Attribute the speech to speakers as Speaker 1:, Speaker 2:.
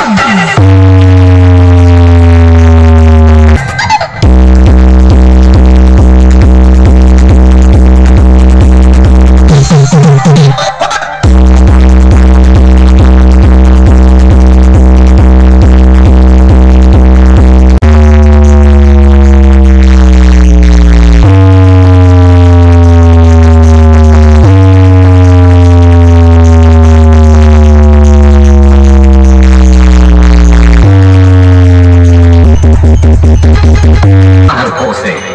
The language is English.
Speaker 1: Thank you.
Speaker 2: I'll